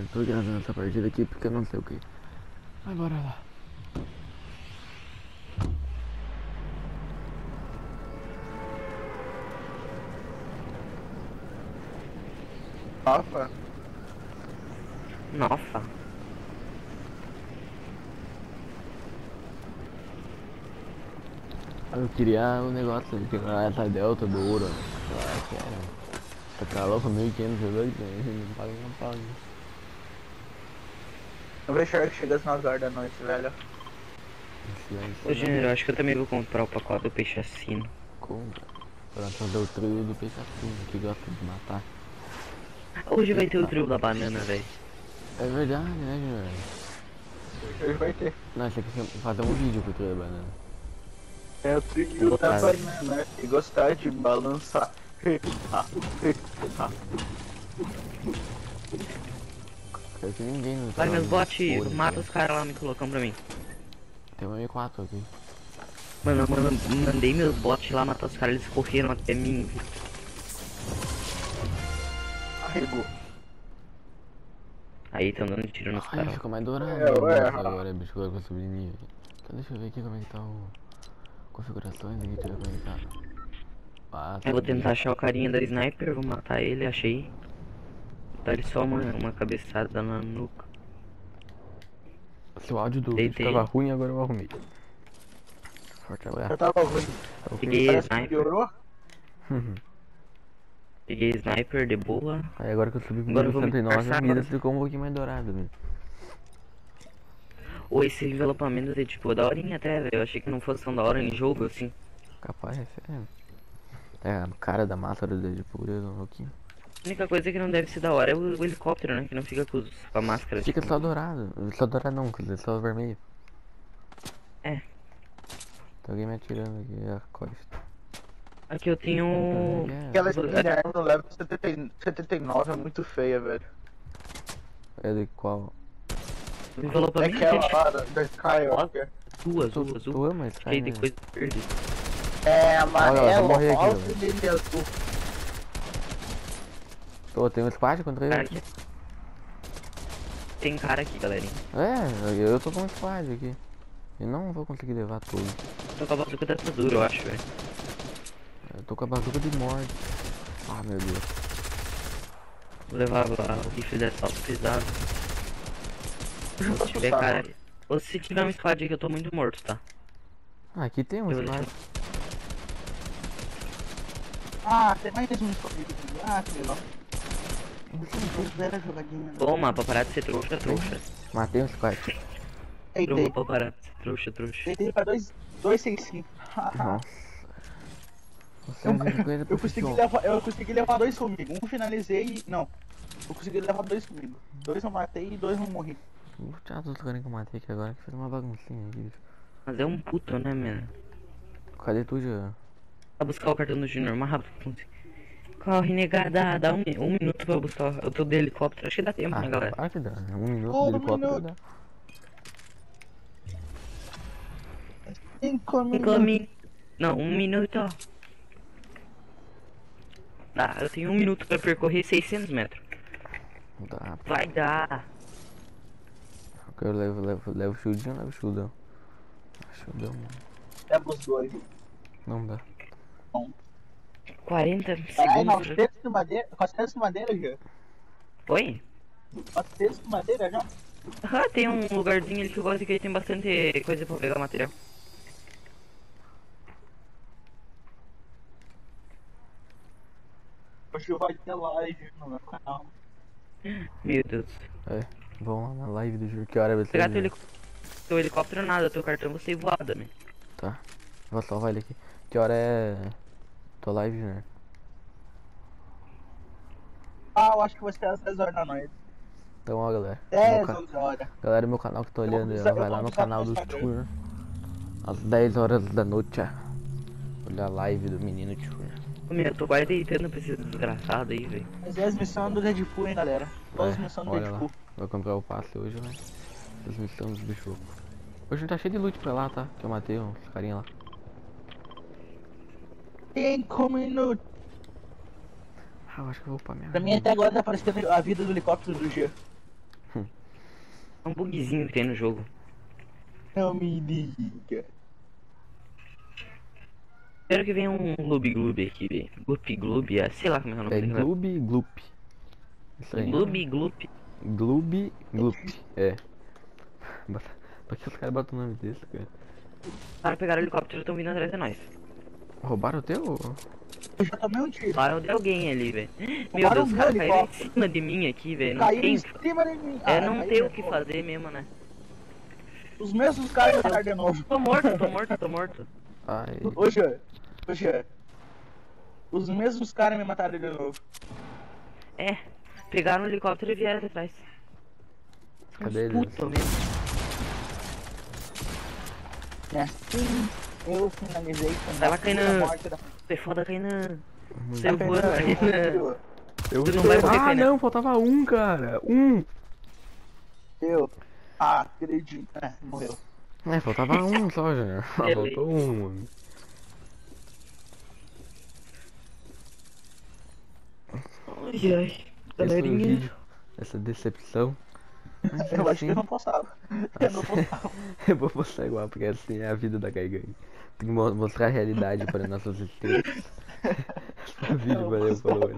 Eu tô gravando essa partida aqui porque eu não sei o que. Vai, bora lá. Nossa, Nossa. Eu queria o negócio de essa delta do ouro. Ah, quero. Tá calor com 1500 jogadores, né? não paga uma pau. Né? eu vou que chega às 9 horas da noite, velho. Silêncio. Ô, Júnior, eu acho que eu também vou comprar o pacote do peixe assino. Compra. Pra fazer o trio do peixe assim, que gosta de matar. Hoje vai ter o trio da banana, velho. É verdade, né, Júnior? Hoje vai ter. Não, achei que fazer um vídeo pro trio da banana. É o trilho da banana e gostar de balançar. Quero que ninguém não Vai, tá meus bots, fone, mata os caras lá me colocam pra mim. Tem um M4 aqui. Mano, eu mano, mandei meus bots lá matar os caras, eles correram até mim. Arregou. Aí tão dando tiro nos caras. ficou mais dourado É, ué. agora, bicho, agora eu subi nível. Então deixa eu ver aqui como é que tá o... Configurações aqui, deixa eu ver como é que tá. Ah, Eu vou tentar achar o carinha da sniper, vou matar ele, achei. Dar ele só uma, uma cabeçada na nuca. Se o áudio do vídeo tava ruim, agora eu arrumei. Forte Eu tava ruim. É o Peguei sniper, piorou. peguei sniper de boa. Aí agora que eu subi pro Agora eu nível vou me 109, a mira ficou um pouquinho mais dourada, velho. Ou esse envelopamento é tipo daorinha até, velho. Eu achei que não fosse tão da hora em jogo, assim. Capaz, é sério. É, a cara da máscara do Deadpool, eu um pouquinho. A única coisa que não deve ser da hora é o, o helicóptero, né? Que não fica com, os- com a máscara. Fica tipo. só dourado. Só dourado não, quer dizer, só vermelho. É. Tem alguém me atirando aqui, a costa. Aqui eu tenho. É, Aquela skin arma no level 70 79 é muito feia, velho. é de qual? O É envelopamento aquela é lá da, da Skywalker. azul, azul, Tu, azul. tu ama esse cara, Cheio de coisa verde. É amarelo, velho. dele azul. Pô, tem um squad contra ele aqui. aqui. Tem cara aqui, galerinha. É, eu tô com um squad aqui. E não vou conseguir levar tudo. Tô com a bazuca dessa dura, eu acho, velho. Eu tô com a bazuca de morte. Ah, meu Deus. Vou levar lá o rifle dessa alta pesado. Se tiver cara. Ou se tiver um squad aqui, eu tô muito morto, tá? Ah, aqui tem um Eu squad. Ah, tem mais um comigo. Ah, que legal. Toma, pra parar de ser trouxa, trouxa. Matei squad. Deitei. Toma pra parar de ser trouxa, trouxa. Deitei pra 265. Nossa. Você Eu, é uma coisa eu, consegui levar, eu consegui levar dois comigo. Um finalizei e. Não. Eu consegui levar dois comigo. Dois eu matei e dois eu morri. Vou tirar dos caras que eu matei aqui agora, que fez uma baguncinha aqui, bicho. Mas é um puto, né, mano? Cadê tu, já? Vai buscar o cartão do Junior mais rápido que consigo. Corre, negada, dá um, um minuto pra buscar o teu do helicóptero. Acho que dá tempo, Ah, né, galera? que dá. né? Um minuto Um de helicóptero minuto. dá. Cinco Cinco min... Não, um minuto. Dá, eu tenho um minuto pra percorrer 600 metros. Dá. Vai dar. Eu levo, levo, levo shieldinho, levo shieldão. Shieldão, Leva os dois. não dá. 40 Ai, segundos. 900 de madeira. 400 de madeira já. Oi? 400 de madeira já. Ah, tem um lugarzinho ali que eu gosto que tem bastante coisa pra pegar material. Hoje vai ter live no meu canal. Meu Deus. É, vamos lá na live do Juro. Que hora vai ser? Pegar teu, helic... teu helicóptero nada, teu cartão você voada, né? Tá. Vou salvar ele aqui. Que hora é. Tô live, né? Ah, eu acho que vai ser às 10 horas da noite. Então, ó, galera. 10, Meu ca- 11 horas. Galera, meu canal que tá olhando, avisar- vai eu lá no canal do. Tour. Às 10 horas da noite. ó. Olha a live do menino Tour. Ô, meu, eu tô quase deitando pra esse desgraçado aí, velho. Mas é as missões do Deadpool, hein, galera. Todas as É, missões do olha lá. Deadpool. Vou comprar o passe hoje, né? As missões do bicho. Hoje tá cheio de loot pra lá, tá? Que eu matei uns carinha lá. 5 minutos. Ah, eu acho que eu vou pra minha. Pra mim até agora tá aparecendo a vida do helicóptero do G. É um bugzinho que tem no jogo. Não me diga. Espero que venha um Gloob Gloob aqui, velho. Gloop Gloob, ah, sei lá como é o nome É dele. Gloob Gloop. Isso aí. Gloob Gloop. Gloob Gloop. É. Pra que os caras botam o nome desse, cara? Os caras pegaram o helicóptero e estão vindo atrás de nós. Roubaram o teu? Eu já tomei um tiro. Roubaram de alguém ali, velho. Meu Deus, os o caras meu caíram em cima de mim aqui, velho. Não Caiu tem. em cima de mim. É, Ah, não caiu, tem o que pô? fazer mesmo, né? Os mesmos caras me mataram de novo. Tô morto, tô morto, tô morto. Ai. Ô, Jean. Os mesmos caras me mataram de novo. É, pegaram o helicóptero e vieram atrás. Cadê eles? puta mesmo. E assim, eu finalizei com Vai lá, Kainan. Você é foda, Kainan. Você é voando. Kainan. Eu Tu não vai morrer, Ah, Kainan. não, faltava um, cara. Um. Eu. Ah, acredito. É, morreu. É, faltava um só já. Ah, faltou um, mano. Ai, ai. O Galerinha. Essa decepção. Eu acho que eu não postava. Eu não postava. eu vou postar igual, porque assim é a vida da Gaigan. Tem que mo- mostrar a realidade para nossos inscritos. Esse vídeo, valeu, falou.